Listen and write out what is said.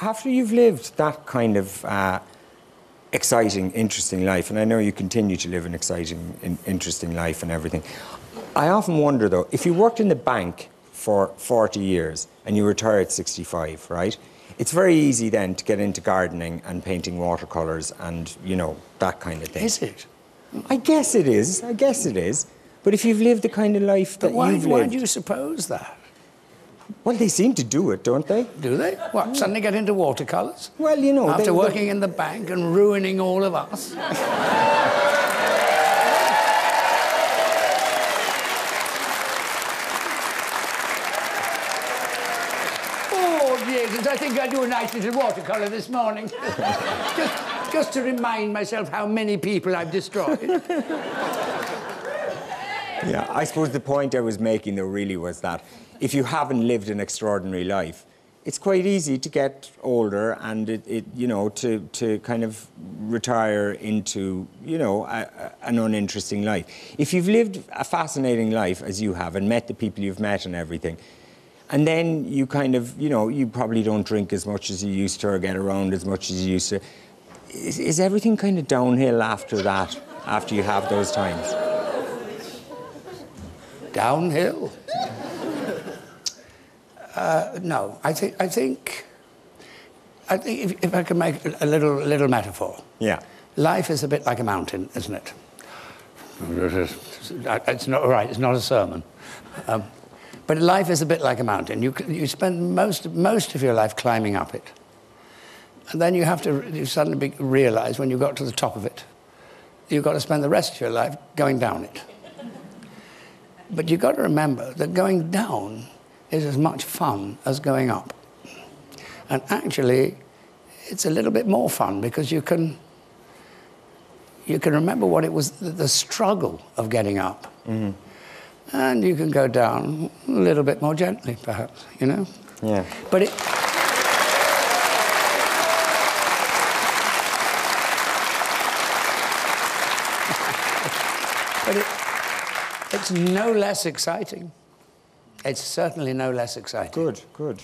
After you've lived that kind of uh, exciting, interesting life, and I know you continue to live an exciting, in, interesting life and everything, I often wonder though, if you worked in the bank for 40 years and you retire at 65, right? It's very easy then to get into gardening and painting watercolours and, you know, that kind of thing. Is it? I guess it is. I guess it is. But if you've lived the kind of life that why, you've lived. why do you suppose that? Well, they seem to do it, don't they? Do they? What, suddenly get into watercolours? Well, you know, After they, working in the bank and ruining all of us? oh, Jesus, I think I'll do a nice little watercolour this morning. just, just to remind myself how many people I've destroyed. Yeah, I suppose the point I was making though really was that if you haven't lived an extraordinary life, it's quite easy to get older and it, it you know, to, to kind of retire into, you know, a, a- an uninteresting life. If you've lived a fascinating life as you have and met the people you've met and everything, and then you kind of, you know, you probably don't drink as much as you used to or get around as much as you used to. Is, is everything kind of downhill after that, after you have those times? Downhill. Uh, no, I think I think I think if, if I can make a little little metaphor, Yeah. life is a bit like a mountain, isn't it? It's not right. It's not a sermon, um, but life is a bit like a mountain. You you spend most most of your life climbing up it, and then you have to you suddenly realize when you got to the top of it, you've got to spend the rest of your life going down it. But you've got to remember that going down is as much fun as going up. And actually, it's a little bit more fun because you can, you can remember what it was, the, struggle of getting up. Mm-hmm. And you can go down a little bit more gently, perhaps, you know? Yeah. But it, but it, it's no less exciting. It's certainly no less exciting. Good, good.